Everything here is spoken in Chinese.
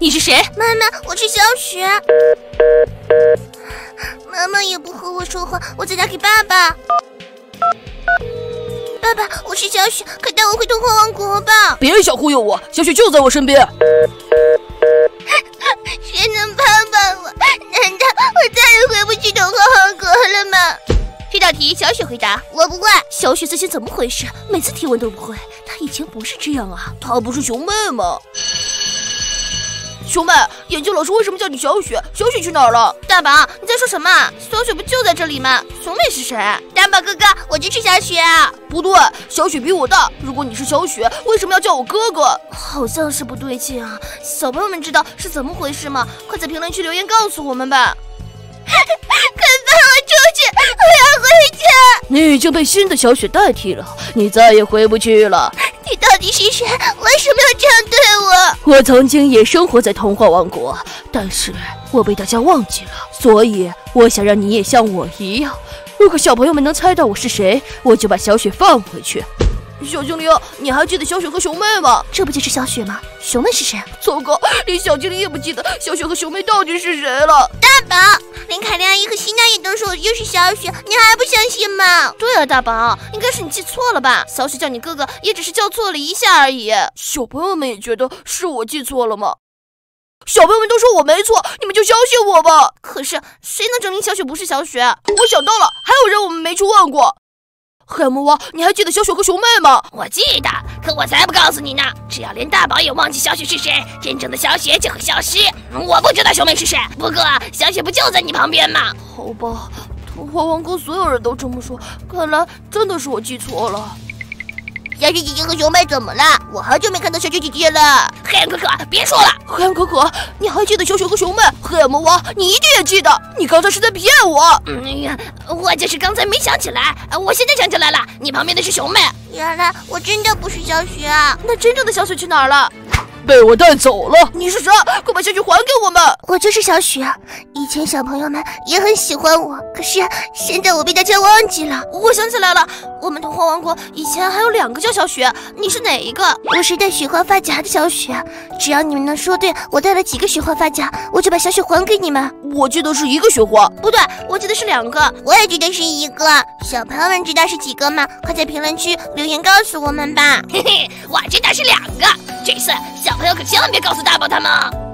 你是谁？妈妈，我是小雪。妈妈也不和我说话，我再打给爸爸。爸爸，我是小雪，快带我回童话王国吧！别想忽悠我，小雪就在我身边。题小雪回答，我不会。小雪最近怎么回事？每次提问都不会。她以前不是这样啊。她不是熊妹吗？熊妹，眼镜老师为什么叫你小雪？小雪去哪儿了？大宝，你在说什么？小雪不就在这里吗？熊妹是谁？大宝哥哥，我就是小雪。不对，小雪比我大。如果你是小雪，为什么要叫我哥哥？好像是不对劲啊！小朋友们知道是怎么回事吗？快在评论区留言告诉我们吧！快放我出去！我要回家。你已经被新的小雪代替了，你再也回不去了。你到底是谁？为什么要这样对我？我曾经也生活在童话王国，但是我被大家忘记了，所以我想让你也像我一样。如果小朋友们能猜到我是谁，我就把小雪放回去。小精灵，你还记得小雪和熊妹吗？这不就是小雪吗？熊妹是谁？糟糕，连小精灵也不记得小雪和熊妹到底是谁了。大宝，说我就是小雪，你还不相信吗？对啊，大宝，应该是你记错了吧？小雪叫你哥哥，也只是叫错了一下而已。小朋友们也觉得是我记错了吗？小朋友们都说我没错，你们就相信我吧。可是谁能证明小雪不是小雪？我想到了，还有人我们没去问过。黑魔王，你还记得小雪和熊妹吗？我记得，可我才不告诉你呢！只要连大宝也忘记小雪是谁，真正的小雪就会消失。我不知道熊妹是谁，不过小雪不就在你旁边吗？好吧，童话王国所有人都这么说，看来真的是我记错了。小雪姐姐和熊妹怎么了？我好久没看到小雪姐姐了。黑暗可可，别说了。黑暗可可，你还记得小雪和熊妹？黑暗魔王，你一定也记得。你刚才是在骗我。嗯呀，我就是刚才没想起来，我现在想起来了。你旁边的是熊妹。原来我真的不是小雪啊！那真正的小雪去哪儿了？被我带走了！你是谁？快把小雪还给我们！我就是小雪，以前小朋友们也很喜欢我，可是现在我被大家忘记了。我想起来了，我们童话王国以前还有两个叫小雪，你是哪一个？我是戴雪花发夹的小雪，只要你们能说对我带了几个雪花发夹，我就把小雪还给你们。我记得是一个雪花，不对，我记得是两个，我也记得是一个。小朋友们知道是几个吗？快在评论区留言告诉我们吧。嘿嘿，我知道是两个。这次小朋友可千万别告诉大宝他们。